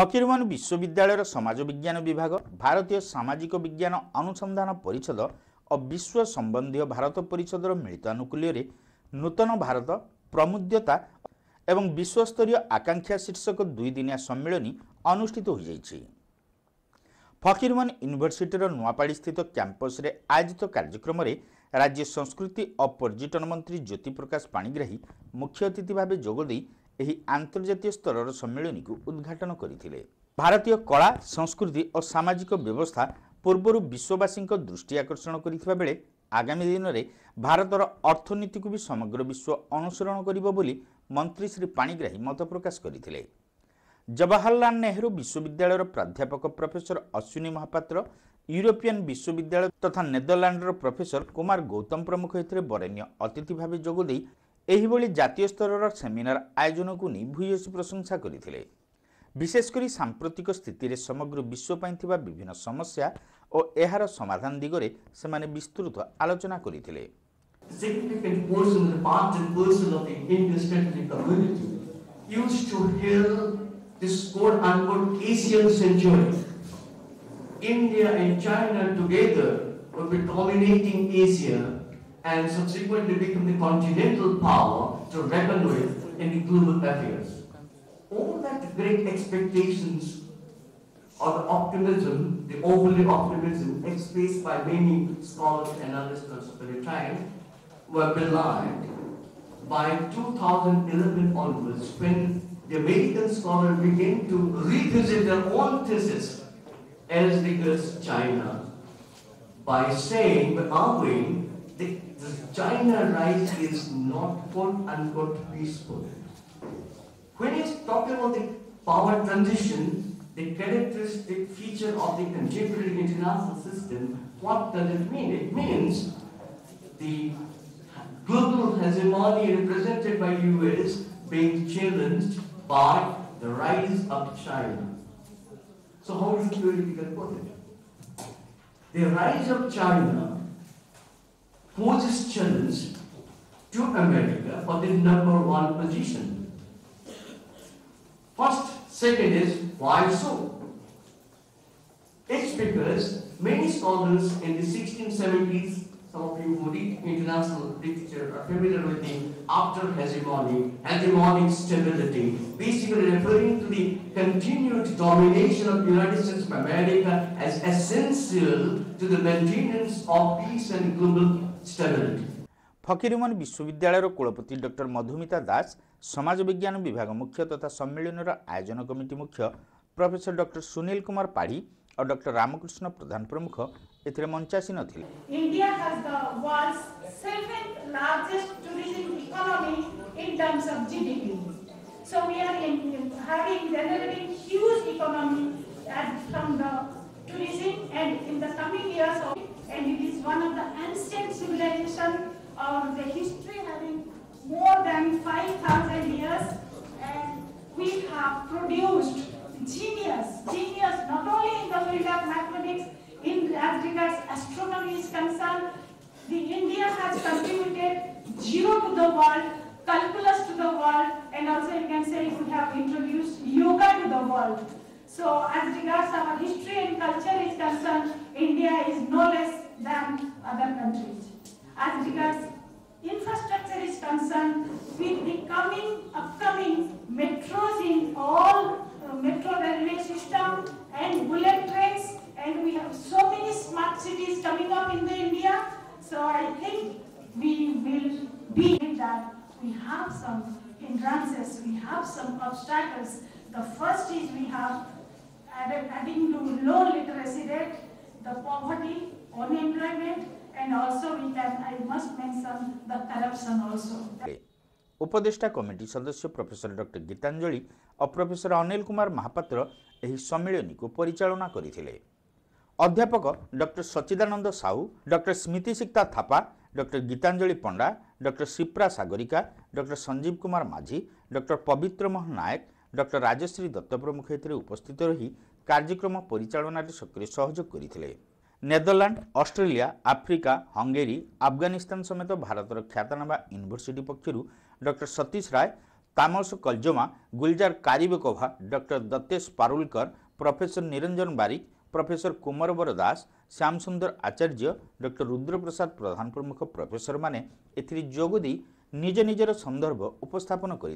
ଫକୀରମୋହନ ବିଶ୍ୱବିଦ୍ୟାଳୟର ସମାଜ ବିଜ୍ଞାନ ବିଭାଗ ଭାରତୀୟ ସାମାଜିକ ବିଜ୍ଞାନ ଅନୁସନ୍ଧାନ ପରିଷଦ ଓ ବିଶ୍ୱ ସମ୍ବନ୍ଧୀୟ ଭାରତ ପରିଷଦର ମିଳିତ ଆନୁକୂଲ୍ୟରେ ନୂତନ ଭାରତ ପ୍ରମୁଦ୍ୟତା ଏବଂ ବିଶ୍ୱସ୍ତରୀୟ ଆକାଂକ୍ଷା ଶୀର୍ଷକ ଦୁଇଦିନିଆ ସମ୍ମିଳନୀ ଅନୁଷ୍ଠିତ ହୋଇଯାଇଛି। ଫକୀରମୋହନ ୟୁନିଭର୍ସିଟିର ନୂଆପାଡ଼ିସ୍ଥିତ କ୍ୟାମ୍ପସରେ ଆୟୋଜିତ କାର୍ଯ୍ୟକ୍ରମରେ ରାଜ୍ୟ ସଂସ୍କୃତି ଓ ପର୍ଯ୍ୟଟନ ମନ୍ତ୍ରୀ ଜ୍ୟୋତିପ୍ରକାଶ ପାଣିଗ୍ରାହୀ ମୁଖ୍ୟ ଅତିଥି ଭାବେ ଯୋଗଦେଇ ଏହି ଆନ୍ତର୍ଜାତୀୟ ସ୍ତରର ସମ୍ମିଳନୀକୁ ଉଦ୍ଘାଟନ କରିଥିଲେ। ଭାରତୀୟ କଳା ସଂସ୍କୃତି ଓ ସାମାଜିକ ବ୍ୟବସ୍ଥା ପୂର୍ବରୁ ବିଶ୍ୱବାସୀଙ୍କ ଦୃଷ୍ଟି ଆକର୍ଷଣ କରିଥିବା ବେଳେ ଆଗାମୀ ଦିନରେ ଭାରତର ଅର୍ଥନୀତିକୁ ବି ସମଗ୍ର ବିଶ୍ୱ ଅନୁସରଣ କରିବ ବୋଲି ମନ୍ତ୍ରୀ ଶ୍ରୀ ପାଣିଗ୍ରାହୀ ମତ ପ୍ରକାଶ କରିଥିଲେ। ଜବାହରଲାଲ ନେହେରୁ ବିଶ୍ୱବିଦ୍ୟାଳୟର ପ୍ରାଧ୍ୟାପକ ପ୍ରଫେସର ଅଶ୍ୱିନୀ ମହାପାତ୍ର ୟୁରୋପିଆନ୍ ବିଶ୍ୱବିଦ୍ୟାଳୟ ତଥା ନେଦରଲ୍ୟାଣ୍ଡର ପ୍ରଫେସର କୁମାର ଗୌତମ ପ୍ରମୁଖ ଏଥିରେ ବରେଣ୍ୟ ଅତିଥି ଭାବେ ଯୋଗଦେଇ ଏହିଭଳି ଜାତୀୟ ସ୍ତରର ସେମିନାର ଆୟୋଜନକୁ ନେଇ ଭୂୟସୀ ପ୍ରଶଂସା କରିଥିଲେ ବିଶେଷ କରି ସାମ୍ପ୍ରତିକ ସ୍ଥିତିରେ ସମଗ୍ର ବିଶ୍ୱ ପାଇଁ ଥିବା ବିଭିନ୍ନ ସମସ୍ୟା ଓ ଏହାର ସମାଧାନ ଦିଗରେ ସେମାନେ ବିସ୍ତୃତ ଆଲୋଚନା କରିଥିଲେ significant portion of the part and parcel of the Indian strategic community used to hail this quote unquote Asian century. India and China together would be dominating Asia and subsequently become the continental power to reckon with in the global affairs. All that great expectations or the optimism, the overly optimism expressed by many scholars and analysts of the time were belied by 2011 onwards when the American scholar began to revisit their own thesis as regards China by saying, arguing, that the China rise is not quote unquote peaceful. When he's talking about the power transition, the characteristic feature of the contemporary international system, what does it mean? It means the global hegemony represented by US being challenged by the rise of China. So how do you theoretically put it? The rise of China poses challenge to America for the number one position. First, second is why so? It's because many scholars in the 1670s, some of you who read international literature are familiar with the after hegemony, hegemonic stability, basically referring to the continued domination of the United States of America as essential to the maintenance of peace and global stability. Fakirmohan বিশ্ববিদ্যালয়ের কুলপতি doctor Madhumita Das সমাজ বিজ্ঞান বিভাগ মুখ্য তথা সম্মেলনের আয়োজন committee মুখ্য professor doctor Sunil Kumar পাড়ি ও ডক্টর রামকৃষ্ণ প্রধান প্রমুখ। এতে মঞ্চাসীন লে India has the world's seventh largest tourism economy in terms of GDP so we are having generating huge economy or the history having more than 5,000 years and we have produced genius, genius not only in the field of mathematics, in as regards astronomy is concerned, the India has contributed zero to the world, calculus to the world, and also you can say we have introduced yoga to the world. So as regards our history and culture is concerned, India is no less than other countries. As regards infrastructure is concerned, with the coming, upcoming metros in all uh, metro railway system and bullet trains, and we have so many smart cities coming up in the India. So I think we will be in that we have some hindrances, we have some obstacles. The first is we have added, adding to low literacy rate, the poverty, unemployment, and also we can, I must mention the corruption also. উপদেষ্টা committee সদস্য professor doctor Gitanjali ও professor Anil Kumar Mahapatra এই সম্মিলনীকে পরিচালনা করে অধ্যাপক doctor Sachidananda Sahu doctor Smrutisikta Thapa doctor Gitanjali Panda doctor Shipra Sagarika doctor Sanjeev Kumar Majhi doctor Pabitramohan Nayak doctor Rajashree Dutta প্রমুখ এতে উপস্থিত রহি কার্যক্রম পরিচালনার সক্রিয় সহযোগ করে Netherland, Australia, Africa, Hungary, Afghanistan সমেত ভারতর খ্যাতনামা ইউনিভর্সিটি পক্ষর ডক্টর সতীশ রায়, তামস কলজমা, Gulzar Karibekova doctor Dattesh Parulkar, professor Niranjan Barik, professor Kumar Bar Das, Shyamsundar Acharya doctor Rudraprasad Pradhan প্রমুখ প্রফেসর মানে এথিরে যোগ দিয়ে নিজ নিজের সন্দর্ভ উপস্থাপন করে